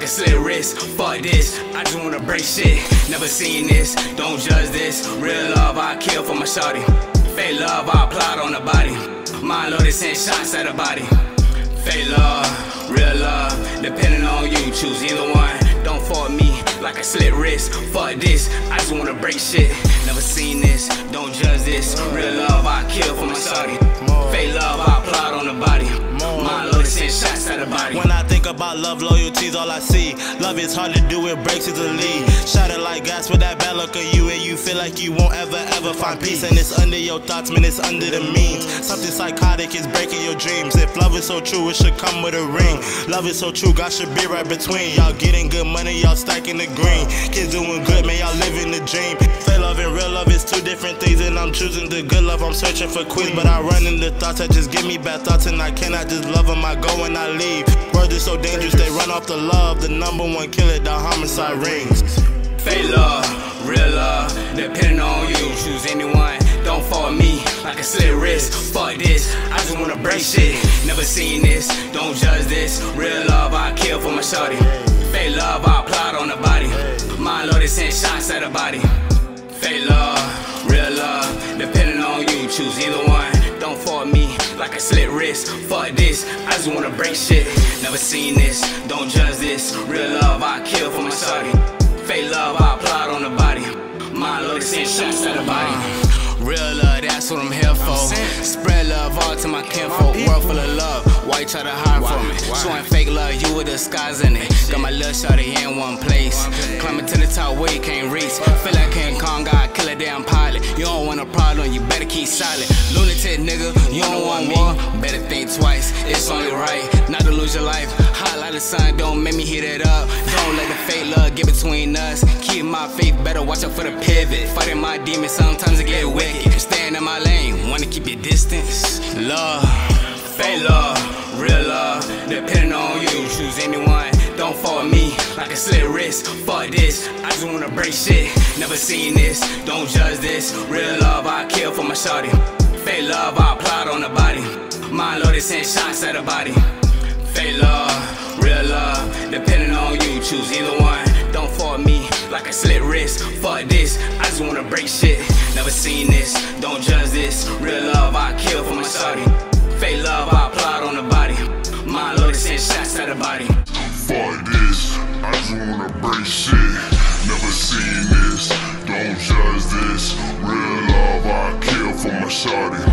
like a slit wrist. Fuck this, I just wanna break shit. Never seen this, don't judge this. Real love, I kill for my shawty. Fake love, I plot on the body. Mind loaded, send shots at the body. Fake love, real love, depending on you, choose either one. Don't fault me like a slit wrist. Fuck this, I just wanna break shit. Never seen this, don't judge this. Real love, I kill for my shawty. About love, loyalty's all I see. Love is hard to do, it breaks easily. Shot it like gas with that bad luck of you, and you feel like you won't ever, ever find peace. And it's under your thoughts, man, it's under the means. Something psychotic is breaking your dreams. If love is so true, it should come with a ring. Love is so true, God should be right between. Y'all getting good money, y'all stacking the green. Kids doing good, man, y'all living the dream. Love and real love is two different things, and I'm choosing the good love. I'm searching for queens, but I run into thoughts that just give me bad thoughts, and I cannot just love them. I go and I leave. Words are so dangerous, they run off the love. The number one killer, the homicide rings. Fake love, real love, depending on you. Choose anyone, don't fault me like a slit wrist. Fuck this, I just wanna break shit. Never seen this, don't judge this. Real love, I kill for my shorty. Fake love, I plot on the body. Mind loaded, send shots at the body. Fake love, real love, depending on you. Choose either one, don't fault me like a slit wrist. Fuck this, I just wanna break shit. Never seen this, don't judge this. Real love, I kill for my shorty. Fake love, I plot on the body. Mind loaded, send shots at the body. Real love, that's what I'm here for. Spread love all to my kinfolk. World full of love. Why you try to hide from me? Showing fake love, you with the skies in it. Got my little shorty in one place. Climbing to the top where you can't reach. Feel like King Kong, God, a pilot. You don't want a problem, you better keep silent. Lunatic nigga, you don't want me. Better think twice, it's only right not to lose your life. Like the sun, don't make me heat it up. Don't let the fake love get between us. Keep my faith, better watch out for the pivot. Fighting my demons, sometimes I get wicked. Staying in my lane, wanna keep your distance. Love, fake love, real love, a slit wrist. Fuck this, I just wanna break shit. Never seen this, don't judge this. Real love, I kill for my shawty. Fake love, I plot on the body. Mind loaded, send shots at the body. Fake love, real love, depending on you. Choose either one, don't fault me like a slit wrist. Fuck this, I just wanna break shit. Never seen this, don't judge this. Real love, I kill for my shawty. Fake love, I plot on the body. Mind loaded, send shots at the body. Wanna break shit. Never seen this, don't judge this. Real love, I kill for my shawty.